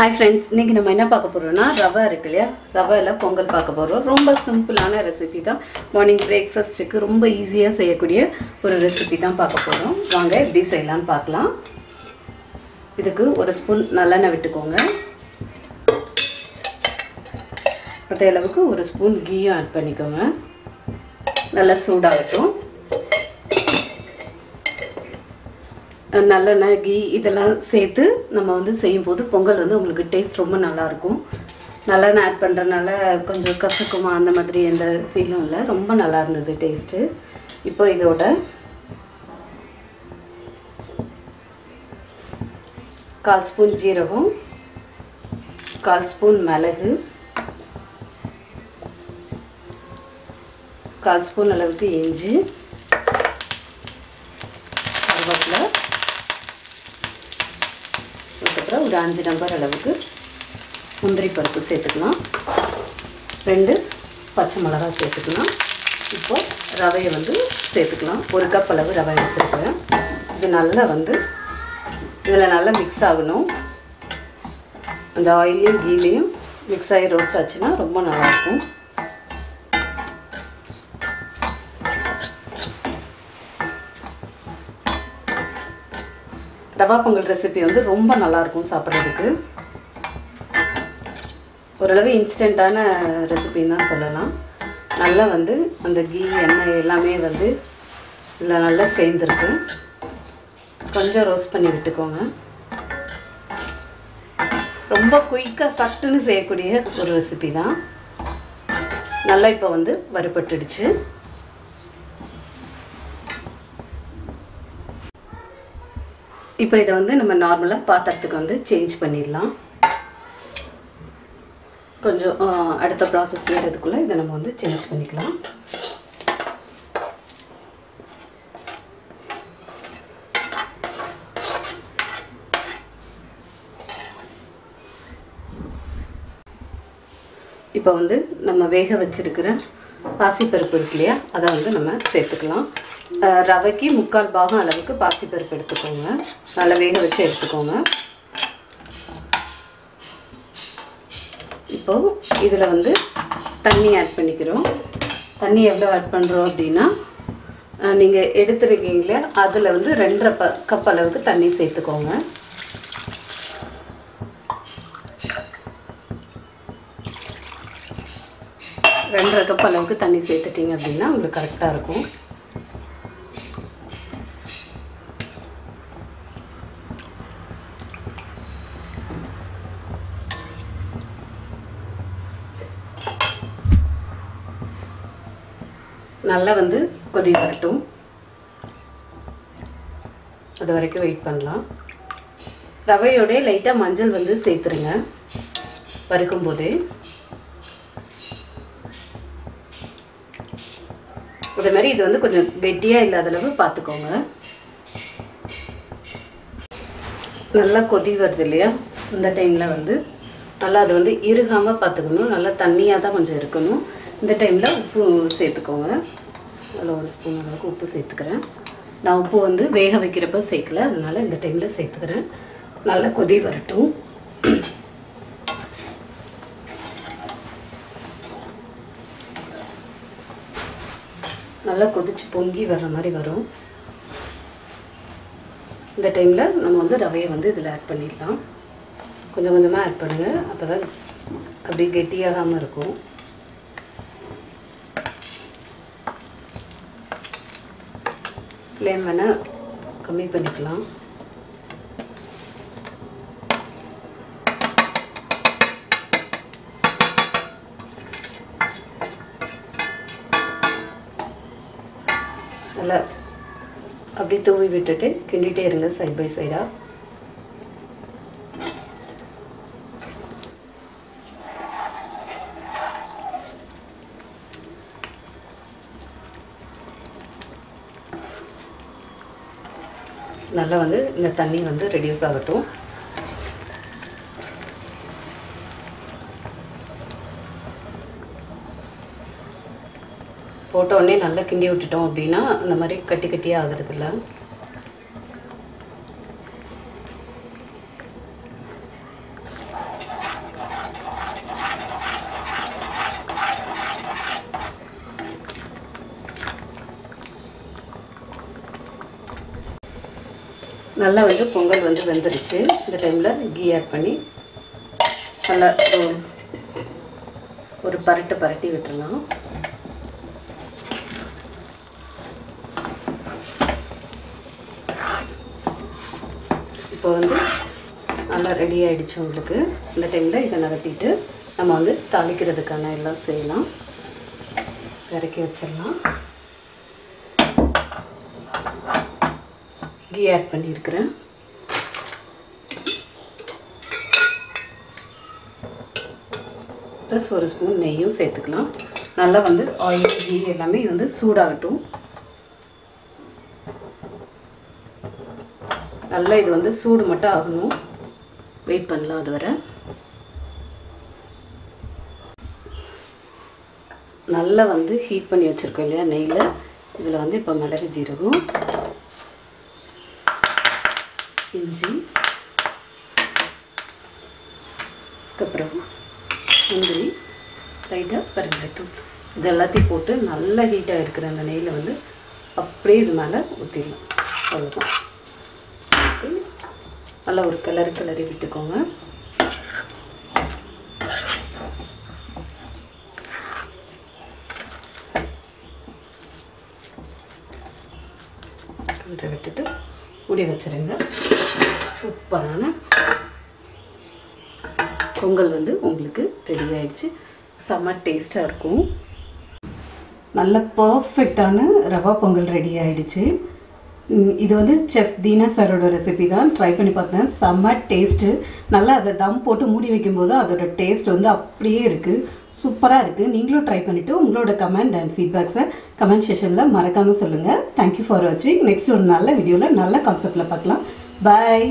Hi friends இன்றைக்கி நம்ம என்ன பார்க்க போகிறோம்னா ரவை இருக்கு இல்லையா? ரவையில் பொங்கல் பார்க்க போகிறோம் ரொம்ப சிம்பிளான ரெசிபி தான். மார்னிங் பிரேக்ஃபாஸ்ட்டுக்கு ரொம்ப ஈஸியாக செய்யக்கூடிய ஒரு ரெசிபி தான் பார்க்க போகிறோம் வாங்க எப்படி செய்யலாம்னு பார்க்கலாம். இதுக்கு ஒரு ஸ்பூன் நல்லெண்ணெய் விட்டுக்கோங்க. அதே அளவுக்கு ஒரு ஸ்பூன் கீயும் ஆட் பண்ணிக்கோங்க. நல்லா சூடாகட்டும். நல்லெண்ணெய் கீ இதெல்லாம் சேர்த்து நம்ம வந்து செய்யும்போது பொங்கல் வந்து உங்களுக்கு டேஸ்ட் ரொம்ப நல்லாயிருக்கும். நல்லெண்ணெய் ஆட் பண்ணுறதுனால கொஞ்சம் கசக்குமா அந்த மாதிரி எந்த ஃபீலும் இல்லை. ரொம்ப நல்லா இருந்தது டேஸ்ட்டு இப்போ இதோட கால் ஸ்பூன் ஜீரகம் கால் ஸ்பூன் மிளகு கால் ஸ்பூன் அளவுக்கு இஞ்சி அதுக்கப்புறம் ஒரு அஞ்சு நம்பர் அளவுக்கு முந்திரி பருப்பு சேர்த்துக்கலாம். ரெண்டு பச்சை மிளகா சேர்த்துக்கலாம். இப்போ ரவையை வந்து சேர்த்துக்கலாம். ஒரு கப் அளவு ரவை எடுத்துருக்கேன் இது நல்லா வந்து இதில் நல்லா மிக்ஸ் ஆகணும். அந்த ஆயிலையும் கீலையும் மிக்ஸ் ஆகி ரோஸ்ட் ஆச்சுன்னா ரொம்ப நல்லாயிருக்கும் ரவா பொங்கல் ரெசிபி வந்து ரொம்ப நல்லாயிருக்கும் சாப்பிட்றதுக்கு. ஓரளவு இன்ஸ்டண்ட்டான ரெசிபின்னு தான் சொல்லலாம். நல்லா வந்து அந்த கீ எண்ணெய் எல்லாமே வந்து இதில் நல்லா சேர்ந்துருக்கு. கொஞ்சம் ரோஸ்ட் பண்ணி விட்டுக்கோங்க. ரொம்ப குயிக்காக சட்டுன்னு செய்யக்கூடிய ஒரு ரெசிபி தான். நல்லா இப்போ வந்து வறுபட்டுடுச்சு. இப்போ இதை வந்து நம்ம நார்மலாக பாத்திரத்துக்கு வந்து சேஞ்ச் பண்ணிடலாம். கொஞ்சம் அடுத்த ப்ராசஸ் செய்கிறதுக்குள்ளே இதை நம்ம வந்து சேஞ்ச் பண்ணிக்கலாம். இப்போ வந்து நம்ம வேக வச்சிருக்கிற பாசிப்பருப்பு இருக்கு இல்லையா? அதை வந்து நம்ம சேர்த்துக்கலாம். ரவைக்கு முக்கால் பாகம் அளவுக்கு பாசிப்பருப்பு எடுத்துக்கோங்க. நல்லா வேக வச்சு எடுத்துக்கோங்க. இப்போது இதில் வந்து தண்ணி ஆட் பண்ணிக்கிறோம். தண்ணி எவ்வளோ ஆட் பண்ணுறோம் அப்படின்னா நீங்கள் எடுத்துருக்கீங்களே அதில் வந்து ரெண்டரை ப கப் அளவுக்கு தண்ணி சேர்த்துக்கோங்க. ரெண்டரை கப் அளவுக்கு தண்ணி சேர்த்துட்டிங்க அப்படின்னா உங்களுக்கு கரெக்டாக இருக்கும். நல்லா வந்து கொதி வரட்டும். அது வரைக்கும் வெயிட் பண்ணலாம். ரவையோடைய லைட்டாக மஞ்சள் வந்து சேர்த்துருங்க. வறுக்கும் போதே அதே மாதிரி இது வந்து கொஞ்சம் கெட்டியாக இல்லாத அளவு பார்த்துக்கோங்க. நல்லா கொதி வருது இல்லையா? இந்த டைமில் வந்து. நல்லா அது வந்து இறுகாமல் பார்த்துக்கணும். நல்லா தண்ணியாக தான் கொஞ்சம் இருக்கணும். இந்த டைமில் உப்பு சேர்த்துக்கோங்க. அதில் ஒரு ஸ்பூன் அளவுக்கு உப்பு சேர்த்துக்கிறேன். நான் உப்பு வந்து வேக வைக்கிறப்ப சேர்க்கல அதனால் இந்த டைமில் சேர்த்துக்கிறேன். நல்லா கொதி வரட்டும். நல்லா கொதிச்சு பொங்கி வர்ற மாதிரி வரும். இந்த டைமில் நம்ம வந்து ரவையை வந்து இதில் ஆட் பண்ணிடலாம். கொஞ்சம் கொஞ்சமாக ஆட் பண்ணுங்கள் அப்போ தான் அப்படியே கெட்டியாகாமல் இருக்கும். ஃப்ளேம் வேணால் கம்மி பண்ணிக்கலாம். நல்லா அப்படி தூவி விட்டுட்டு கிண்டிகிட்டே இருங்க சைட் பை சைடாக நல்லா வந்து இந்த தண்ணி வந்து ரெடியூஸ் ஆகட்டும். போட்ட உடனே நல்லா கிண்டி விட்டுட்டோம் அப்படின்னா அந்த மாதிரி கட்டி கட்டியாக ஆகிறது இல்லை நல்லா வந்து பொங்கல் வந்து வெந்துருச்சு. இந்த டைமில் கீ ஆட் பண்ணி நல்லா ஒரு- பரட்டு பரட்டி விட்டுடலாம் இப்போ வந்து நல்லா ரெடி ஆகிடுச்சு உங்களுக்கு. இந்த டைமில் இதை நகட்டிட்டு நம்ம வந்து தாளிக்கிறதுக்கான எல்லாம் செய்யலாம். இறக்கி வச்சிடலாம். கீ ஆட் பண்ணியிருக்கிறேன். ப்ளஸ் ஒரு ஸ்பூன் நெய்யும் சேர்த்துக்கலாம். நல்லா வந்து ஆயில் கீ எல்லாமே வந்து சூடாகட்டும். நல்லா இது வந்து சூடு மட்டும் ஆகணும். வெயிட் பண்ணலாம் அது வரை. நல்லா வந்து ஹீட் பண்ணி வச்சுருக்கோம் இல்லையா நெய்யில். இதில் வந்து இப்போ மிளகு ஜீரகம் இஞ்சி அதுக்கப்புறம் முந்திரி லைட்டாக பெருங்காயத்தூள் இது எல்லாத்தையும் போட்டு நல்லா ஹீட்டாக இருக்கிற அந்த நெய்யில் வந்து அப்படியே இது மேலே ஊற்றிடலாம் அவ்வளோதான் நல்லா ஒரு கலர் கிளறி விட்டுக்கோங்க. விட்டுட்டு முடி வச்சிருங்க. சூப்பரான பொங்கல் வந்து உங்களுக்கு ரெடி ஆயிடுச்சு. செம்ம டேஸ்ட்டாக இருக்கும். நல்ல பர்ஃபெக்டான ரவா பொங்கல் ரெடி ஆயிடுச்சு. இது வந்து செஃப் தீனா சாரோட ரெசிபி தான். ட்ரை பண்ணி பார்த்தேன். செம்ம டேஸ்ட்டு நல்லா அதை தம் போட்டு மூடி வைக்கும்போது அதோட டேஸ்ட் வந்து அப்படியே இருக்குது சூப்பராக இருக்குது நீங்களும் ட்ரை பண்ணிவிட்டு உங்களோட கமெண்ட் அண்ட் ஃபீட்பேக்ஸை கமெண்ட் செஷனில் மறக்காமல் சொல்லுங்கள் தேங்க்யூ ஃபார் வாட்சிங் நெக்ஸ்ட் ஒரு நல்ல வீடியோவில் நல்ல கான்செப்டில் பார்க்கலாம். பாய்